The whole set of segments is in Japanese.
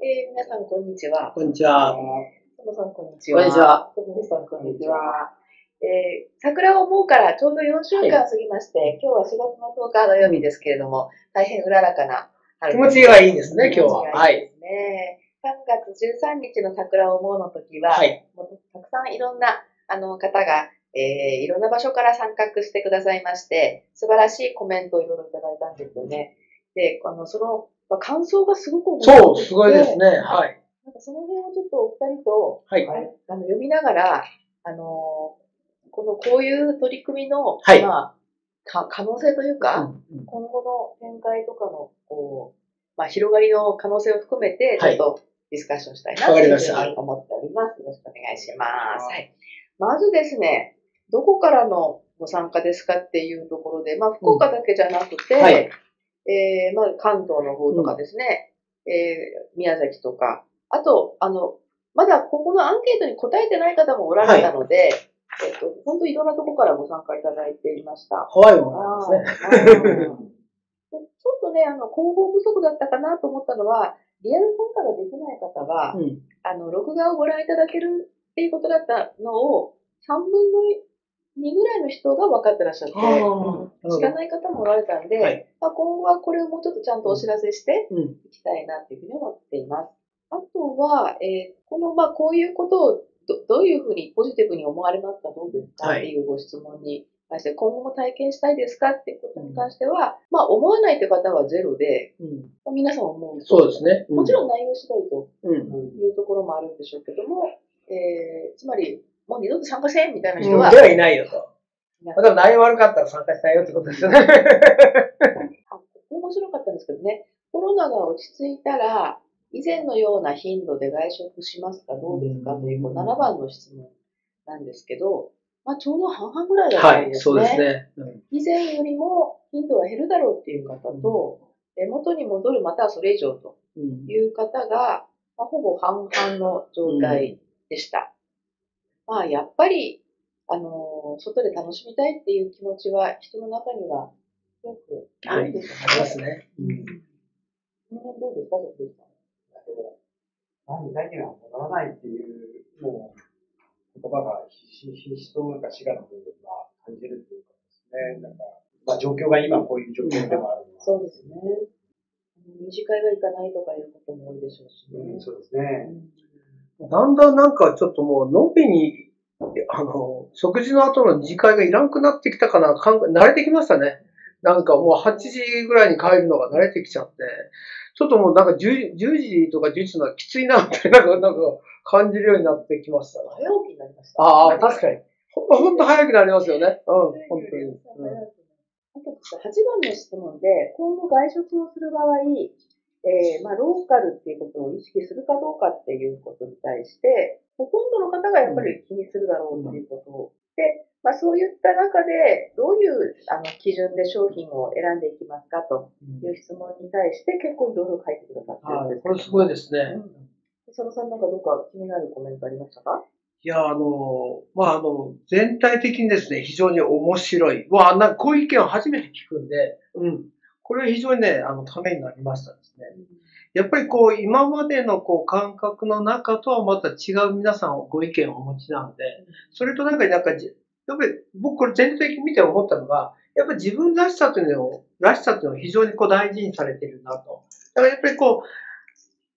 えー、皆さん、こんにちは。こんにちは。ともさん、こんにちは。こんにちは。ともさん、こんにちは。えー、桜を思うからちょうど4週間過ぎまして、はい、今日は4月の10日土曜日ですけれども、大変うららかな気持ちがいいですね、今日は。はい。ね。3月13日の桜を思うの時は、はい、もうたくさんいろんなあの方が、えー、いろんな場所から参画してくださいまして、素晴らしいコメントをいろいろいただいたんですよね。で、あの、その、感想がすごく面白い。そう、すごいですね。はい。なんかその辺をちょっとお二人と、はい、あの読みながら、あの、このこういう取り組みの、はい、まあ、か可能性というか、うんうん、今後の展開とかの、こう、まあ、広がりの可能性を含めて、ちょっとディスカッションしたいなというふうに思っております。よろしくお願いします。はい。まずですね、どこからのご参加ですかっていうところで、まあ、福岡だけじゃなくて、うんはい、えー、まあ、関東の方とかですね、うん、えー、宮崎とか、あと、あの、まだここのアンケートに答えてない方もおられたので、はい、えっと、本当いろんなところからご参加いただいていました。ハワイもなんですね。ちょっとね、あの、広報不足だったかなと思ったのは、リアル参加ができない方は、うん、あの、録画をご覧いただけるっていうことだったのを、3分の2ぐらいの人が分かってらっしゃって、知らない方もおられたんで、はい、まあ、今後はこれをもうちょっとちゃんとお知らせしていきたいなっていうふうに思っています。あとは、えー、この、まあ、こういうことをどどういうふうにポジティブに思われますかどうですか、っていうご質問に対して、今後も体験したいですかっていうことに関しては、うん、まあ、思わないという方はゼロで、うん、皆さん思うそうですね、うん、もちろん内容次第というところもあるんでしょうけども、えー、つまり、もう二度と参加せんみたいな人は。ではいないよと。まあ、でも内容悪かったら参加したいよってことですよね。面白かったんですけどね、コロナが落ち着いたら、以前のような頻度で外食しますかどうですかというこう7番の質問なんですけど、まあ、ちょうど半々ぐらいだったんですね。はい、そうですね、うん、以前よりも頻度は減るだろうっていう方と、うん、元に戻るまたはそれ以上という方が、まあ、ほぼ半々の状態でした。うん、まあ、やっぱり、あのー、外で楽しみたいっていう気持ちは人の中にはよくあるんですよね。はい、ありますね。うん。この辺どうですか、どうですか何だけは戻らないっていう、もう、言葉がひしひしとなんか滋賀の部分は感じるというかですね、なんか、まあ状況が今こういう状況でもあるのは。そうですね。二次会が行かないとかいうことも多いでしょうしね。うん、そうですね。だんだんなんかちょっともう、のんびに、あの、食事の後の二次会がいらんくなってきたかな、慣れてきましたね。なんかもう8時ぐらいに帰るのが慣れてきちゃって、ちょっともうなんか 10, 10時とか11時のはきついなってなんか、なんか感じるようになってきました、ね。早起きになりました、ああ、確かに。ほんと早くなりますよね。うん、本当に。うん、あと8番の質問で、今後外食をする場合、えー、まあ、ローカルっていうことを意識するかどうかっていうことに対して、ほとんどの方がやっぱり気にするだろうっていうことで、まあ、そういった中で、どういうあの基準で商品を選んでいきますかという質問に対して、結構いろいろ書いてくださってるんですこれすごいですね。うん。佐野さんなんかどうか気になるコメントありましたか？いや、あの、まあ、あの、全体的にですね、非常に面白い。わあ、なんかこういう意見を初めて聞くんで、うん。これは非常にね、あの、ためになりましたですね。やっぱりこう、今までのこう、感覚の中とはまた違う皆さんご意見をお持ちなんで、それとなんか、なんか、やっぱり僕これ全体的に見て思ったのは、やっぱり自分らしさというのを、らしさというのを非常にこう大事にされてるなと。だからやっぱりこう、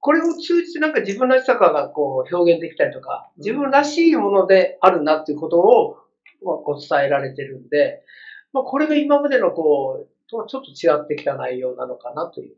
これを通じてなんか自分らしさがこう表現できたりとか、自分らしいものであるなっていうことを、まあ、こう伝えられてるんで、まあ、これが今までのこう、とはちょっと違ってきた内容なのかなという。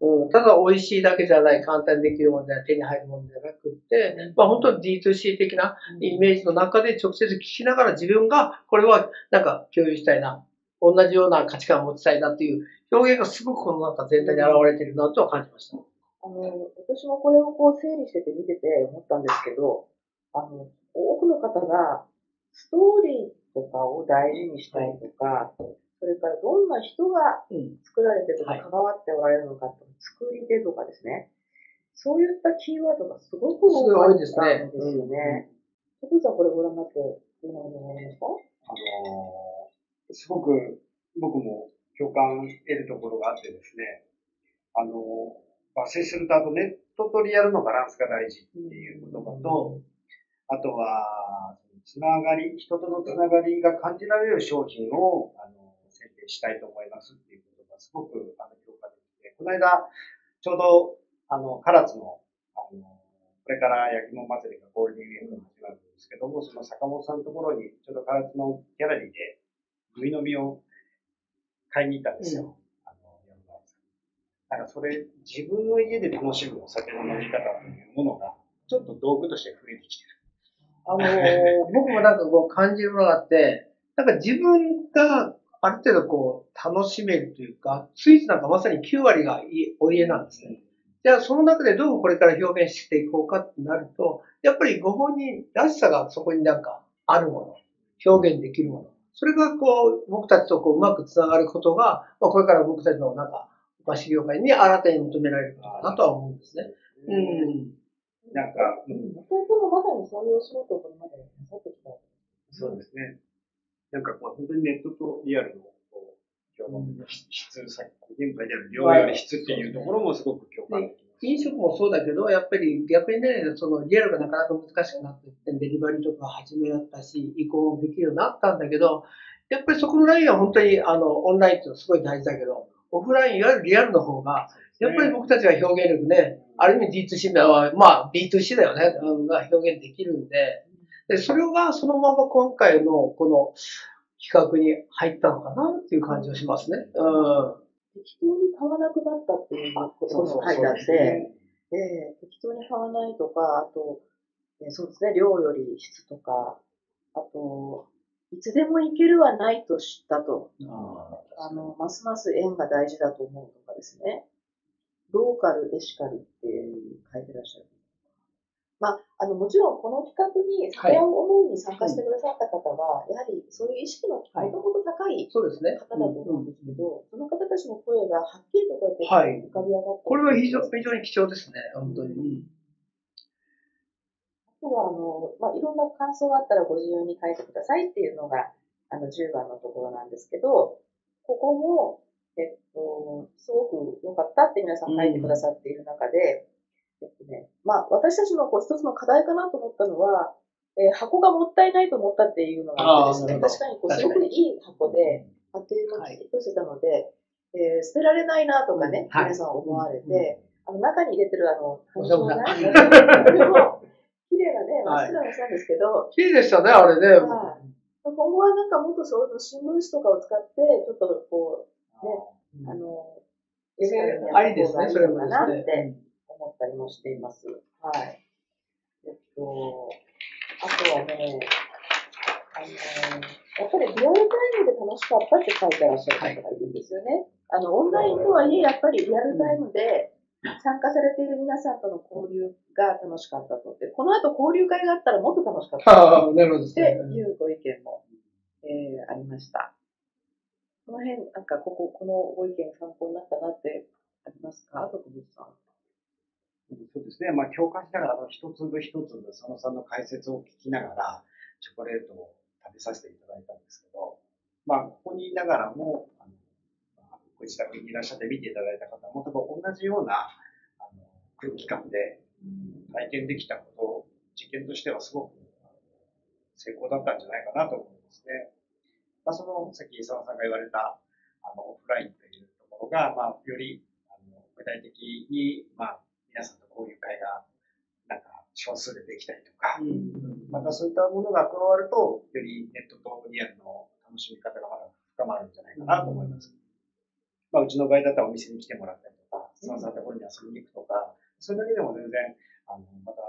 うん、ただ美味しいだけじゃない、簡単にできるものでは手に入るものじゃなくて、まあ本当に D2C 的なイメージの中で直接聞きながら自分がこれはなんか共有したいな、同じような価値観を持ちたいなっていう表現がすごくこの中全体に現れているなとは感じました。あの、私もこれをこう整理してて見てて思ったんですけど、あの、多くの方がストーリーとかを大事にしたいとか、からどんな人が作られてとか関わっておられるのかとか、作り手とかですね。そういったキーワードがすごく多かったんですよね。徳井さんこれご覧になって、どんなこと思いました？あのー、すごく僕も共感得るところがあってですね、あのー、抜粋すると、あとネットとリアルのバランスが大事っていう言葉と、あとは、つながり、人とのつながりが感じられる商品を、あの、設定したいと思いますっていうことがすごく、あの、評価できて、この間、ちょうど、あの、唐津の、あの、これから焼き物祭りがゴールデンウィークが始まるんですけども、その坂本さんのところに、ちょうど唐津のギャラリーで、ぐい飲みを買いに行ったんですよ。うん、あの、だからそれ、自分の家で楽しむお酒の飲み方というものが、ちょっと道具として増えてきてる。あのー、僕もなんかこう感じるものがあって、なんか自分がある程度こう楽しめるというか、スイーツなんかまさに9割がお家なんですね。じゃあその中でどうこれから表現していこうかってなると、やっぱりご本人らしさがそこになんかあるもの、表現できるもの。それがこう僕たちとこううまくつながることが、まあ、これから僕たちのなんかお菓子業界に新たに求められるかなとは思うんですね。うん。なんか、うん。もまさにそういうお仕事をこれまでなさってきた。そうですね。なんかこう、本当にネットとリアルの、こう、今日の質、さっき現在である量より質っていうところもすごく共感できます。飲食もそうだけど、やっぱり逆にね、そのリアルがなかなか難しくなってデリバリーとか始めやったし、移行できるようになったんだけど、やっぱりそこのラインは本当にあのオンラインってすごい大事だけど、オフライン、いわゆるリアルの方が、やっぱり僕たちが表現力ね、ある意味 D2C だは、まあ B2C だよね、が表現できるんで、で、それがそのまま今回のこの企画に入ったのかなっていう感じがしますね。うん。適当に買わなくなったっていうことも書いてあって、え適当に買わないとか、あと、えそうですね、量より質とか、あと、いつでも行けるはないと知ったと。あの、ますます縁が大事だと思うとかですね。ローカル、エシカルって書いてらっしゃる。まあ、あの、もちろんこの企画に、桜を思うに参加してくださった方は、やはりそういう意識のもともと高い方だと思うんですけど、その方たちの声がはっきりとこうやって浮かび上がって、これは非常非常に貴重ですね、本当に。あとは、あの、まあ、いろんな感想があったらご自由に書いてくださいっていうのが、あの、10番のところなんですけど、ここも、えっと、すごく良かったって皆さん書いてくださっている中で、えっとね、まあ、私たちのこう一つの課題かなと思ったのは、えー、箱がもったいないと思ったっていうのがあってですね、確かにこうすごくいい箱で、パッケージもきっとしてたので、はい、えー、捨てられないなとかね、はい、皆さん思われて、あの中に入れてるあの、包装ね、これも綺麗なね、真っ白にしたんですけど、綺麗でしたね、あれね。はい、今後はなんかもっとそういう新聞紙とかを使って、ちょっとこう、ね、あの、ありですね、それもですね。思ったりもしています。はい。えっと、あとはね、あの、やっぱりリアルタイムで楽しかったって書いてらっしゃる方がいるんですよね。あの、オンラインとはいえ、やっぱりリアルタイムで参加されている皆さんとの交流が楽しかったと。で、この後交流会があったらもっと楽しかった。なるほど、っていうご意見も、えー、ありました。この辺、なんか、ここ、このご意見参考になったなってありますか？徳光さん。そうですね。まあ、共感しながら、一粒一粒、佐野さんの解説を聞きながら、チョコレートを食べさせていただいたんですけど、まあ、ここにいながらも、あのご自宅にいらっしゃって見ていただいた方も、多分同じようなあの空気感で体験できたことを、実験としてはすごく成功だったんじゃないかなと思うんですね。まあ、その、さっき佐野さんが言われた、あの、オフラインというところが、まあ、より、あの、具体的に、まあ、皆さんと交流会が、なんか、少数でできたりとか、またそういったものが加わると、よりネットとリアルの楽しみ方がまだ深まるんじゃないかなと思います。まあ、うちの場合だったらお店に来てもらったりとか、スマさんのところに遊びに行くとか、それだけでも全然、あの、また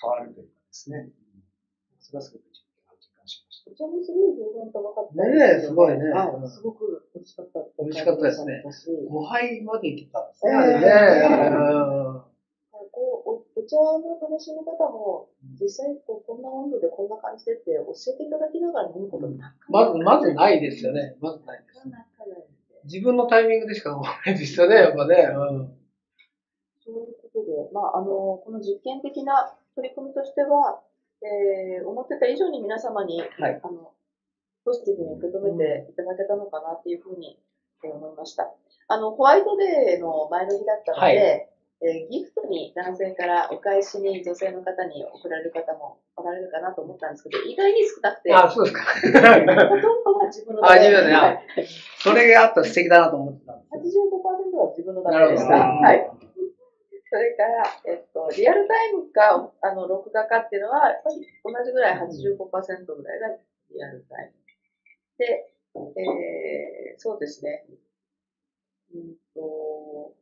変わるというかですね。それはすごく実感しました。お茶もすごい評判高かったね。ねすごいね。はい、すごく美味しかった。美味しかったですね。5杯までいけたんですね。えー、茶の楽しみ方も、実際こうこんな温度でこんな感じでって教えていただきながら飲むことなかまず、まずないですよね。まずないです。自分のタイミングでしか飲まないですよね、やっぱね。うん、そういうことで、まあ、あの、この実験的な取り組みとしては、えー、思ってた以上に皆様に、はい、あの、ポジティブに受け止めていただけたのかなっていうふうに思いました。あの、ホワイトデーの前の日だったので、はいえー、ギフトに男性からお返しに女性の方に送られる方もおられるかなと思ったんですけど、意外に少なくて。あ、そうですか。ほとんどは自分のあ、自分のはい。それがあったら素敵だなと思ってたんです。85%は自分のためでした。はい。それから、えっと、リアルタイムか、あの、録画かっていうのは、やっぱり同じぐらい85%ぐらいがリアルタイム。で、えー、そうですね。うんと、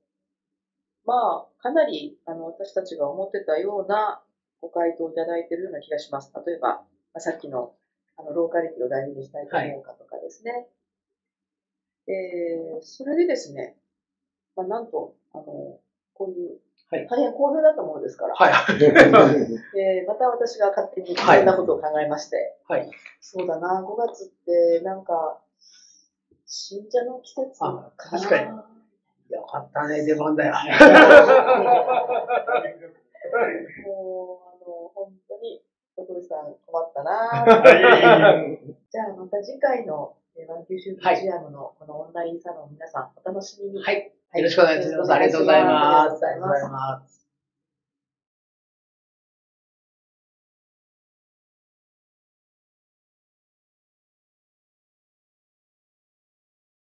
まあ、かなり、あの、私たちが思ってたようなご回答をいただいているような気がします。例えば、まあ、さっきの、あの、ローカリティを大事にしたいと思うかとかですね。はい、えー、それでですね、まあ、なんと、あの、こういう、大変好評だったものですから。はい。えー、また私が勝手にいろんなことを考えまして。はい。そうだな、5月ってなんか、新茶の季節かな。確かに。よかったね、出番だよ。もう、あの、本当に、徳井さん困ったなじゃあ、また次回の、ワン九州ミュージアムのこのオンラインサロン皆さんお楽しみに。はい。よろしくお願いします。ありがとうございます。ありがとうございます。